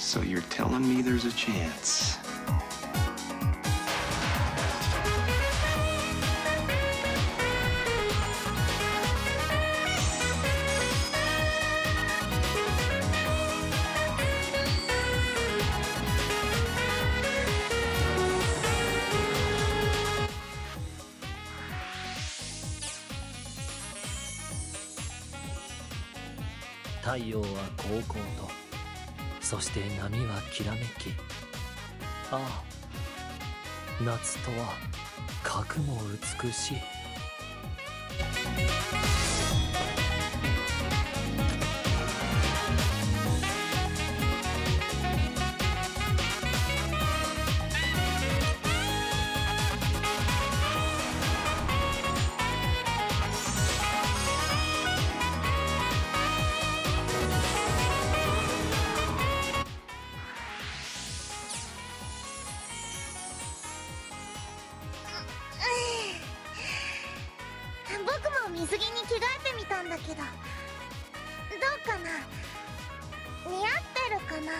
So you're telling me there's a chance?「太陽は高校と そして波はきらめきああ夏とは核も美しい。水着に着替えてみたんだけど。どうかな？似合ってるかな？